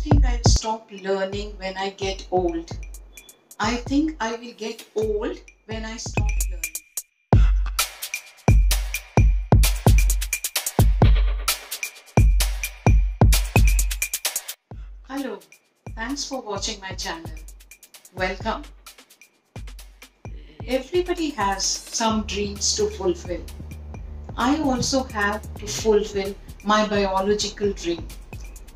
think I'll stop learning when I get old. I think I will get old when I stop learning. Hello, thanks for watching my channel. Welcome. Everybody has some dreams to fulfill. I also have to fulfill my biological dream.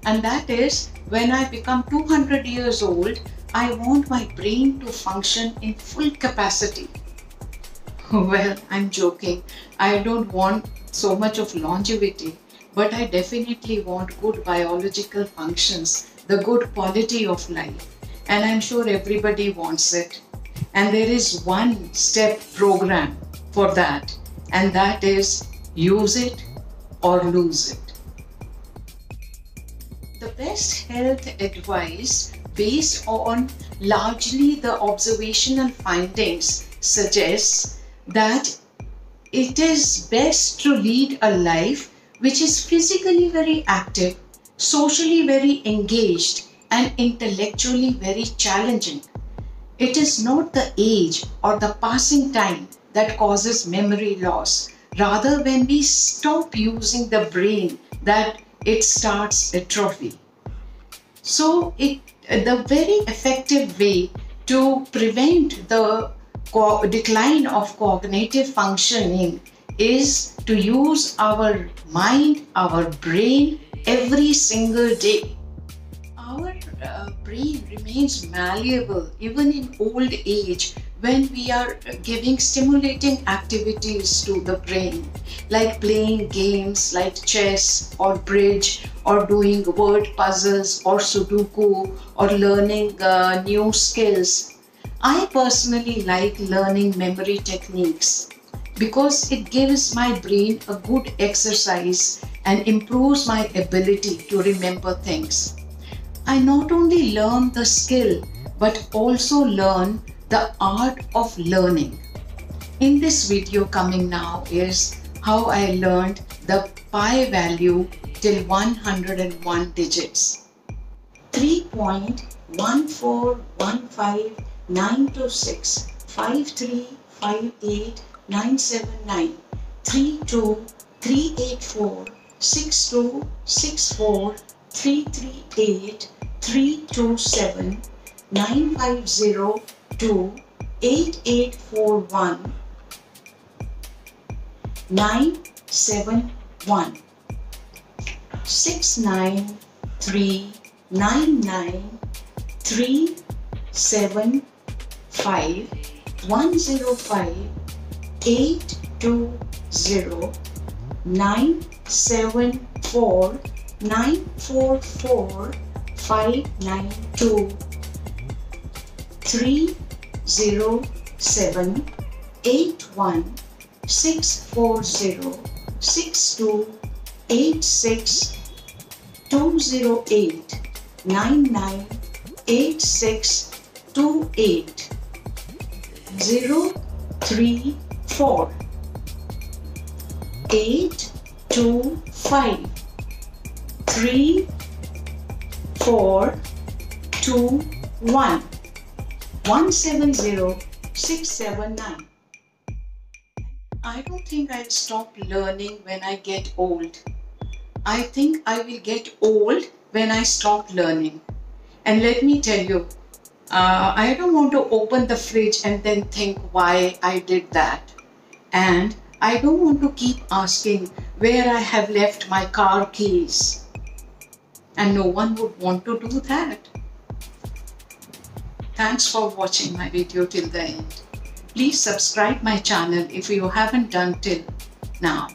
And that is when I become 200 years old, I want my brain to function in full capacity. Well, I'm joking. I don't want so much of longevity, but I definitely want good biological functions, the good quality of life. And I'm sure everybody wants it. And there is one step program for that, and that is use it or lose it. Best health advice based on largely the observational findings suggests that it is best to lead a life which is physically very active, socially very engaged, and intellectually very challenging. It is not the age or the passing time that causes memory loss. Rather, when we stop using the brain, that it starts atrophy. So, it the very effective way to prevent the co- decline of cognitive functioning is to use our mind, our brain every single day. Our uh, brain remains malleable even in old age when we are giving stimulating activities to the brain, like playing games like chess or bridge, or doing word puzzles or Sudoku, or learning uh, new skills. I personally like learning memory techniques because it gives my brain a good exercise and improves my ability to remember things. I not only learn the skill but also learn the art of learning. In this video coming now is how I learned the pi value till 101 digits. 3.1415926 5358 979 32 384 62 64 338 327 950 8841 971 693 99 375 105 820 974 944 592 307 81 640 62 86 208 99 86 28 034 825 3 4 2 1 170 679 I don't think I'll stop learning when I get old. I think I will get old when I stop learning. And let me tell you, uh, I don't want to open the fridge and then think why I did that. And I don't want to keep asking where I have left my car keys. And no one would want to do that. Thanks for watching my video till the end. Please subscribe my channel if you haven't done till now.